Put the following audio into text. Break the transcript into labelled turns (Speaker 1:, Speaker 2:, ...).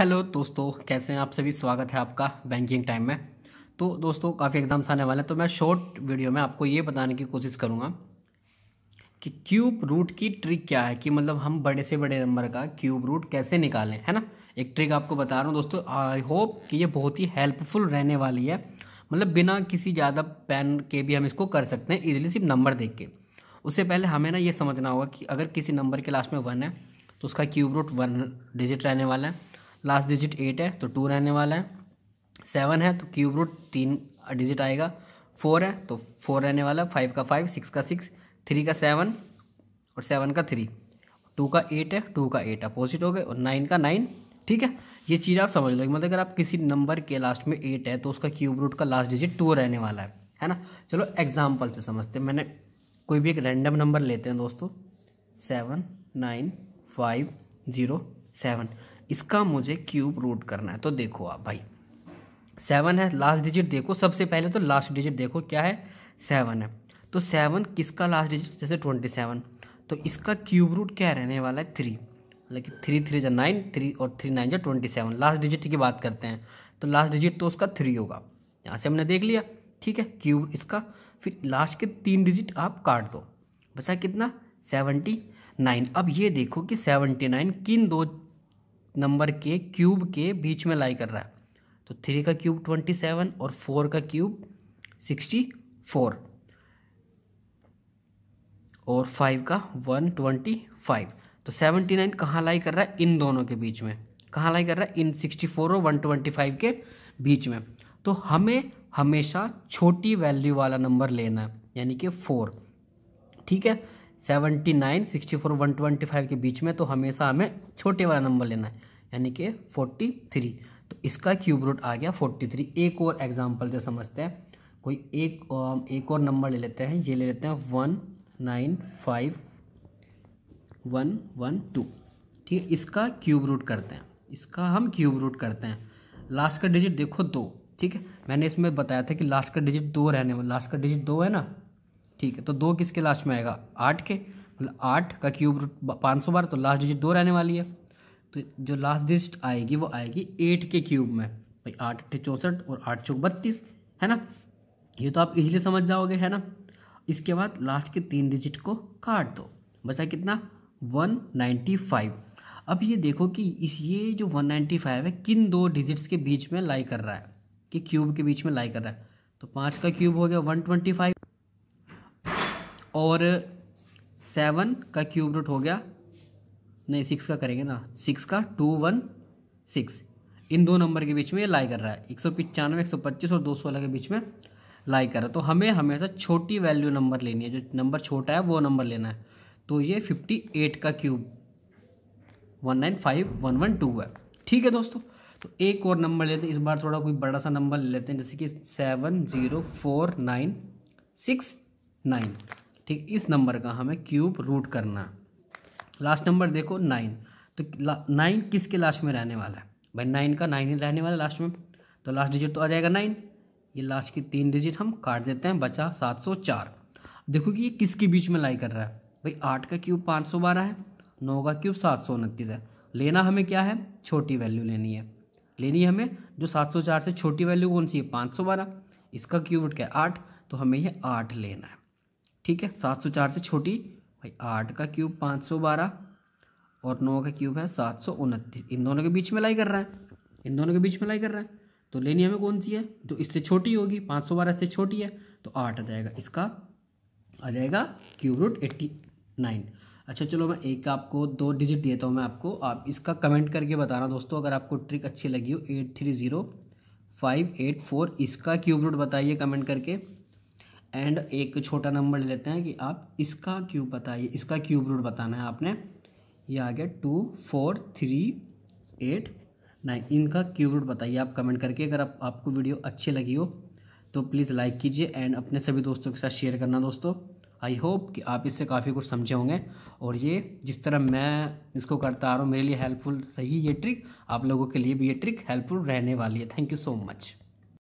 Speaker 1: Hello दोस्तों, कैसे हैं आप सभी? स्वागत है आपका बैंकिंग टाइम में। तो दोस्तों, काफ़ी एग्ज़ाम्स आने वाले हैं तो मैं शॉर्ट वीडियो में आपको ये बताने की कोशिश करूँगा कि क्यूब रूट की ट्रिक क्या है, कि मतलब हम बड़े से बड़े नंबर का क्यूब रूट कैसे निकालें, है ना? एक ट्रिक आपको बता रहा हूँ दोस्तों आई होप कि ये बहुत ही हेल्पफुल रहने वाली है। मतलब बिना किसी ज़्यादा पेन के भी हम इसको कर सकते हैं ईजिली सिर्फ़ नंबर देख के। उससे पहले हमें ना ये समझना होगा कि अगर किसी नंबर के लास्ट में वन है तो उसका क्यूब रूट वन डिजिट रहने वाला है। लास्ट डिजिट एट है तो टू रहने वाला है। सेवन है तो क्यूब रूट तीन डिजिट आएगा। फोर है तो फोर रहने वाला है, फाइव का फाइव, सिक्स का सिक्स, थ्री का सेवन और सेवन का थ्री। टू का एट है, टू का एट अपोजिट हो गए और नाइन का नाइन, ठीक है? ये चीज़ आप समझ लो। मतलब अगर आप किसी नंबर के लास्ट में एट है तो उसका क्यूब रूट का लास्ट डिजिट टू रहने वाला है है ना? चलो एग्ज़ाम्पल से समझते हैं। मैंने कोई भी एक रैंडम नंबर लेते हैं दोस्तों। Seven, nine, five, zero, seven. इसका मुझे क्यूब रूट करना है। तो देखो आप भाई, सेवन है लास्ट डिजिट देखो। सबसे पहले तो लास्ट डिजिट देखो, क्या है? सेवन है। तो सेवन किसका लास्ट डिजिट जैसे ट्वेंटी सेवन तो इसका क्यूब रूट क्या रहने वाला है? थ्री कि थ्री थ्री जो नाइन थ्री और थ्री नाइन जो ट्वेंटी सेवन लास्ट डिजिट की बात करते हैं। तो लास्ट डिजिट तो उसका थ्री होगा। यहाँ से हमने देख लिया। ठीक है, क्यूब इसका। फिर लास्ट के तीन डिजिट आप काट दो। बचा कितना? सेवेंटी नाइन अब ये देखो कि सेवेंटी नाइन किन दो नंबर के क्यूब के बीच में लाई कर रहा है। तो थ्री का क्यूब ट्वेंटी सेवन और फोर का क्यूब सिक्सटी फोर और फाइव का वन ट्वेंटी फाइव तो सेवेंटी नाइन कहाँ लाई कर रहा है? इन दोनों के बीच में। कहाँ लाई कर रहा है? इन सिक्सटी फोर और वन ट्वेंटी फाइव के बीच में। तो हमें हमेशा छोटी वैल्यू वाला नंबर लेना है, यानी कि फोर ठीक है? Seventy nine, sixty four, one twenty five के बीच में तो हमेशा हमें छोटे वाला नंबर लेना है, यानी कि फोर्टी थ्री। तो इसका क्यूब रूट आ गया फोर्टी थ्री। एक और एग्ज़ाम्पल से समझते हैं। कोई एक एक और नंबर ले लेते हैं। ये ले लेते हैं one nine five, one one two. ठीक है, इसका क्यूब रूट करते हैं। इसका हम क्यूब रूट करते हैं। लास्ट का डिजिट देखो दो। ठीक है, मैंने इसमें बताया था कि लास्ट का डिजिट दो रहने वाला, लास्ट का डिजिट दो है ना? ठीक है तो दो किसके लास्ट में आएगा? आठ के? मतलब आठ का क्यूब रूट पाँच सौ बार तो लास्ट डिजिट दो रहने वाली है। तो जो लास्ट डिजिट आएगी, वो आएगी एट के क्यूब में। भाई आठ अट्ठे चौंसठ और आठ चौक बत्तीस, है ना? ये तो आप इजीली समझ जाओगे, है ना? इसके बाद लास्ट के तीन डिजिट को काट दो। बचा कितना? वन नाइन्टी फाइव अब ये देखो कि इस ये जो वन नाइन्टी फाइव है, किन दो डिजिट्स के बीच में लाई कर रहा है? कि क्यूब के बीच में लाई कर रहा है। तो पाँच का क्यूब हो गया वन ट्वेंटी फाइव और सेवन का क्यूब रूट हो गया। नहीं सिक्स का करेंगे ना। सिक्स का टू वन सिक्स इन दो नंबर के बीच में ये लाई कर रहा है। एक सौ पचानवे एक सौ पच्चीस और दो सोलह के बीच में लाई कर रहा है। तो हमें हमेशा छोटी वैल्यू नंबर लेनी है। जो नंबर छोटा है, वो नंबर लेना है। तो ये फिफ्टी एट का cube one nine five one one two है। ठीक है दोस्तों? तो एक और नंबर लेते हैं। इस बार थोड़ा कोई बड़ा सा नंबर ले लेते हैं। जैसे कि seven zero four nine six nine ठीक, इस नंबर का हमें क्यूब रूट करना लास्ट नंबर देखो नाइन। तो नाइन किसके लास्ट में रहने वाला है? भाई नाइन का नाइन ही रहने वाला लास्ट में। तो लास्ट डिजिट तो आ जाएगा नाइन। ये लास्ट की तीन डिजिट हम काट देते हैं, बचा सात सौ चार। देखो कि ये किसके बीच में लाई कर रहा है? भाई आठ का क्यूब पाँच सौ बारह है, नौ का क्यूब सात सौ उनतीस है। लेना हमें क्या है? छोटी वैल्यू लेनी है। लेनी है हमें जो सात सौ चार से छोटी वैल्यू कौन सी है? पाँच सौ बारह। इसका क्यूब क्या है? आठ। तो हमें ये आठ लेना है। ठीक है? सात सौ चार से छोटी, भाई, आठ का क्यूब पाँच सौ बारह और नौ का क्यूब है सात सौ उनतीस। इन दोनों के बीच में लाई कर रहा है। इन दोनों के बीच में लाई कर रहा है। तो लेनी हमें कौन सी है? जो इससे छोटी होगी, पाँच सौ बारह से छोटी है तो आठ आ जाएगा। इसका आ जाएगा क्यूब रूट एट्टी नाइन। अच्छा चलो मैं एक आपको दो डिजिट देता हूँ मैं आपको। आप इसका कमेंट करके बताना दोस्तों, अगर आपको ट्रिक अच्छी लगी हो eight three zero five eight four इसका क्यूब रूट बताइए कमेंट करके। एंड एक छोटा नंबर ले लेते हैं कि आप इसका क्यूब बताइए, इसका क्यूब रूट बताना है आपने। ये आ गया two four three eight nine इनका क्यूब रूट बताइए आप कमेंट करके, अगर आप, आपको वीडियो अच्छी लगी हो तो प्लीज़ लाइक कीजिए एंड अपने सभी दोस्तों के साथ शेयर करना दोस्तों। आई होप कि आप इससे काफ़ी कुछ समझे होंगे। और ये जिस तरह मैं इसको करता आ रहा हूँ, मेरे लिए हेल्पफुल रही ये ट्रिक आप लोगों के लिए भी ये ट्रिक हेल्पफुल रहने वाली है। Thank you so much